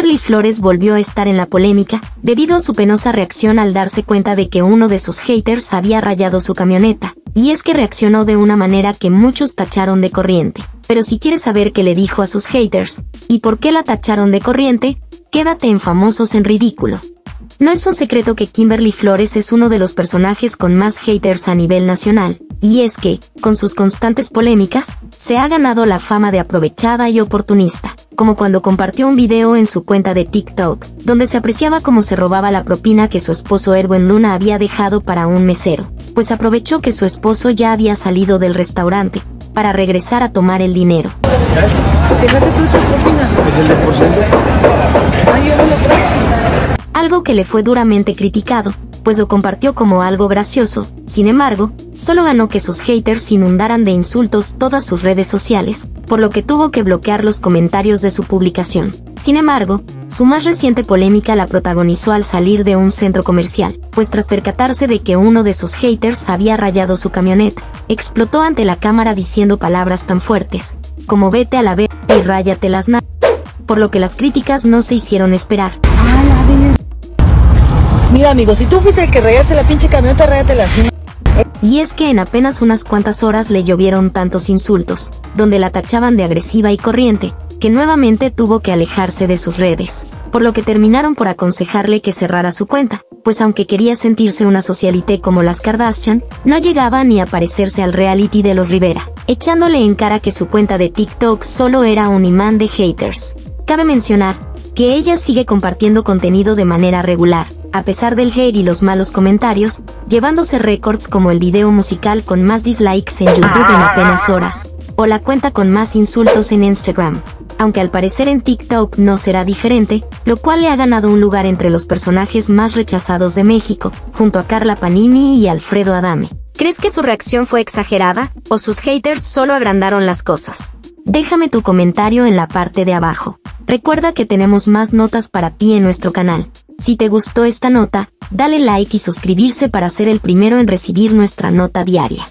Kimberly Flores volvió a estar en la polémica, debido a su penosa reacción al darse cuenta de que uno de sus haters había rayado su camioneta, y es que reaccionó de una manera que muchos tacharon de corriente. Pero si quieres saber qué le dijo a sus haters, y por qué la tacharon de corriente, quédate en Famosos en Ridículo. No es un secreto que Kimberly Flores es uno de los personajes con más haters a nivel nacional, y es que, con sus constantes polémicas, se ha ganado la fama de aprovechada y oportunista, como cuando compartió un video en su cuenta de TikTok, donde se apreciaba cómo se robaba la propina que su esposo Erwin Luna había dejado para un mesero, pues aprovechó que su esposo ya había salido del restaurante, para regresar a tomar el dinero. Déjate tú esa propina. Es el de por ciento. Ay, yo no lo traigo. algo que le fue duramente criticado, pues lo compartió como algo gracioso, sin embargo, solo ganó que sus haters inundaran de insultos todas sus redes sociales, por lo que tuvo que bloquear los comentarios de su publicación. Sin embargo, su más reciente polémica la protagonizó al salir de un centro comercial, pues tras percatarse de que uno de sus haters había rayado su camioneta, explotó ante la cámara diciendo palabras tan fuertes, como vete a la verga y ráyate las nalgas, por lo que las críticas no se hicieron esperar. Mira, amigo, si tú fuiste el que rayaste la pinche camioneta, ráyate la fina. Y es que en apenas unas cuantas horas le llovieron tantos insultos, donde la tachaban de agresiva y corriente, que nuevamente tuvo que alejarse de sus redes, por lo que terminaron por aconsejarle que cerrara su cuenta, pues aunque quería sentirse una socialité como las Kardashian, no llegaba ni a parecerse al reality de los Rivera, echándole en cara que su cuenta de TikTok solo era un imán de haters. Cabe mencionar que ella sigue compartiendo contenido de manera regular, a pesar del hate y los malos comentarios, llevándose récords como el video musical con más dislikes en YouTube en apenas horas, o la cuenta con más insultos en Instagram. Aunque al parecer en TikTok no será diferente, lo cual le ha ganado un lugar entre los personajes más rechazados de México, junto a Carla Panini y Alfredo Adame. ¿Crees que su reacción fue exagerada o sus haters solo agrandaron las cosas? Déjame tu comentario en la parte de abajo. Recuerda que tenemos más notas para ti en nuestro canal. Si te gustó esta nota, dale like y suscribirse para ser el primero en recibir nuestra nota diaria.